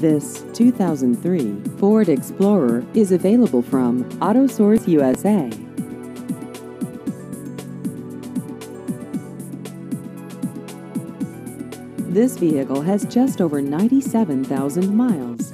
This 2003 Ford Explorer is available from AutoSource USA. This vehicle has just over 97,000 miles.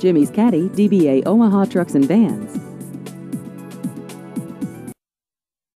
Jimmy's Caddy, DBA Omaha Trucks and Vans,